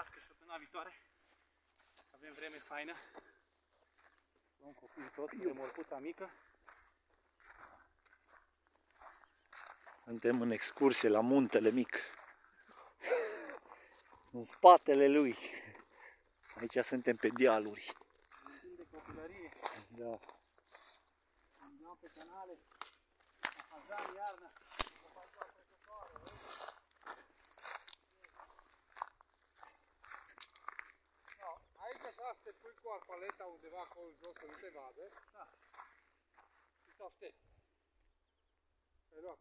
Las că săptămâna viitoare avem vreme faină. Luăm copiii tot, de morcuța mică. Suntem în excursie la muntele mic. În spatele lui. Aici suntem pe dealuri. Timp de copilărie, Da. mergeam pe canale, undeva acolo jos să nu te vadă. Da. Și să aștepți. Ai luat